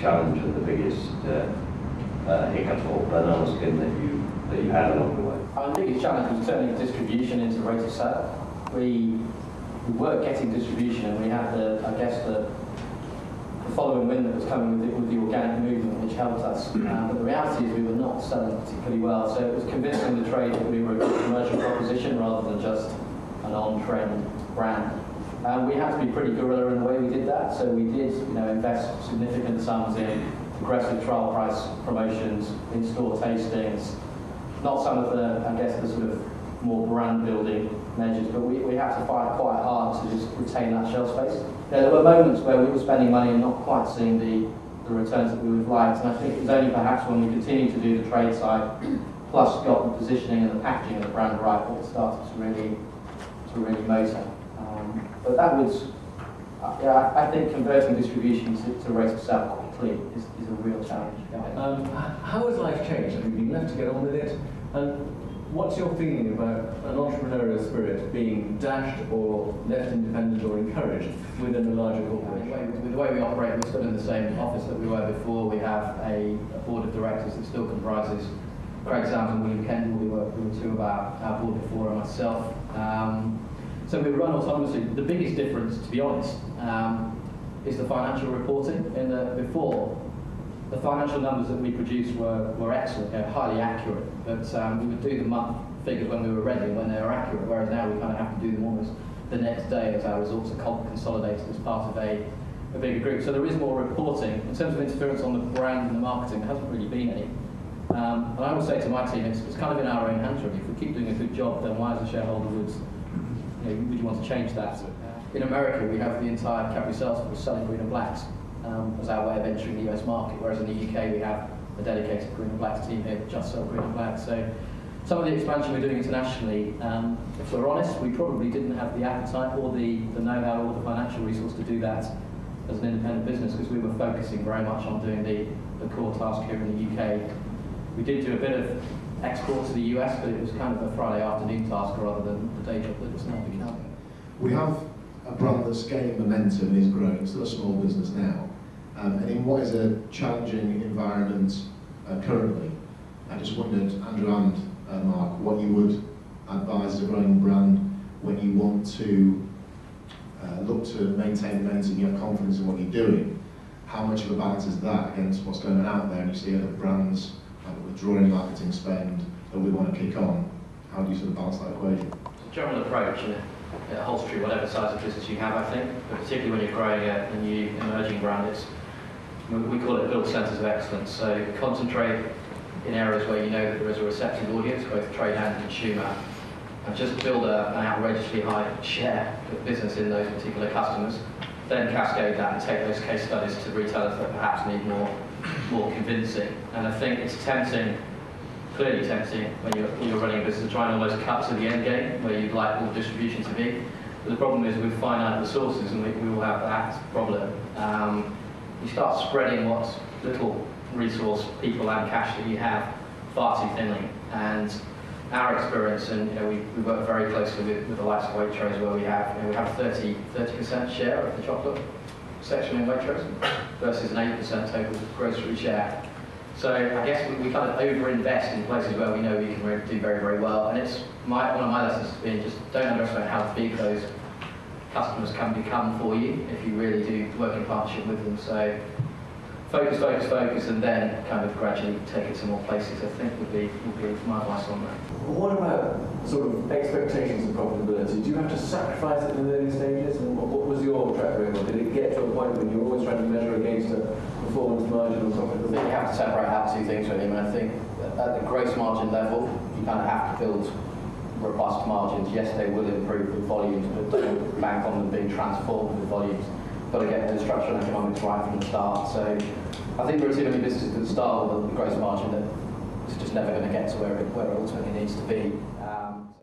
challenge and the biggest uh, uh, hiccup or banana skin that you that you had along the way? Our biggest challenge was turning distribution into rate of sale. We, we were getting distribution and we had the, I guess, the, the following wind that was coming with the, with the organic movement, which helped us. Um, but the reality is we were not selling particularly well. So it was convincing the trade that we were a commercial proposition rather than just an on-trend brand. And we had to be pretty guerrilla in the way we did that. So we did, you know, invest significant sums in aggressive trial price promotions, in-store tastings, not some of the, I guess, the sort of more brand building measures, but we, we had to fight quite hard to just retain that shelf space. there were moments where we were spending money and not quite seeing the, the returns that we would like, and I think it was only perhaps when we continued to do the trade side, plus got the positioning and the packaging of the brand right, that it started to really, to really motor. Um, but that was, uh, yeah, I, I think converting distribution to, to rate of sale quickly is, is a real challenge. Um, how has life changed? Have you been left to get on with it? And what's your feeling about an entrepreneurial spirit being dashed or left independent or encouraged within a larger corporation? With the way we operate, we're still in the same office that we were before. We have a, a board of directors that still comprises Craig Sams and William Kendall. We were, we were two of our, our board before, and myself. Um, so we run autonomously. The biggest difference, to be honest, um, is the financial reporting. In the, before, the financial numbers that we produced were, were excellent, they're highly accurate, but um, we would do the month figures when we were ready and when they were accurate, whereas now we kind of have to do them almost the next day as our results are consolidated as part of a, a bigger group. So there is more reporting. In terms of interference on the brand and the marketing, there hasn't really been any. Um, and I will say to my team, it's, it's kind of in our own hands really. If we keep doing a good job, then why as a shareholder would, you know, would you want to change that? In America, we have the entire Cadbury sales force selling green and blacks um, as our way of entering the US market, whereas in the UK we have a dedicated green and blacks team here that just sell green and blacks. So some of the expansion we're doing internationally, um, if we're honest, we probably didn't have the appetite or the, the know-how or the financial resource to do that as an independent business because we were focusing very much on doing the, the core task here in the UK. We did do a bit of export to the US, but it was kind of a Friday afternoon task rather than the day job that it's now become. We have a brand that's gaining momentum and is growing. It's still a small business now. Um, and in what is a challenging environment uh, currently, I just wondered, Andrew and uh, Mark, what you would advise as a growing brand when you want to uh, look to maintain momentum, you have confidence in what you're doing. How much of a balance is that against what's going on out there and you see other brands uh, withdrawing marketing spend that we want to kick on? How do you sort of balance that equation? General approach, it holds true whatever size of business you have, I think, but particularly when you're growing a, a new emerging brand, it's, we call it build centres of excellence. So concentrate in areas where you know that there is a receptive audience, both trade and consumer, and just build a, an outrageously high share of business in those particular customers. Then cascade that and take those case studies to retailers that perhaps need more, more convincing. And I think it's tempting clearly tempting when you're, when you're running a business to try and almost cut to the end game where you'd like all distribution to be. But the problem is with finite resources, and we, we all have that problem, um, you start spreading what little resource, people and cash that you have far too thinly. And our experience, and you know, we, we work very closely with, with the likes of Waitrose where we have, you know, we have 30, 30% share of the chocolate section in Waitrose versus an 8% total grocery share. So I guess we, we kind of over-invest in places where we know we can do very, very well. And it's my, one of my lessons has been just don't underestimate how big those customers can become for you if you really do work in partnership with them. So focus, focus, focus, and then kind of gradually take it to more places, I think would be, would be my advice on that. What about sort of expectations of profitability? Do you have to sacrifice it in the early stages? And what, what was your track record? Did it get to a point when you were always trying to measure against a performance margin or something? I think you have to separate out two things really. I mean, I think at the gross margin level, you kind of have to build robust margins. Yes, they will improve with volumes, but don't bank on them being transformed with volumes got to get those structural economics right from the start. So I think there are too many businesses that start with a gross margin that it's just never going to get to where it, where it ultimately needs to be. Um,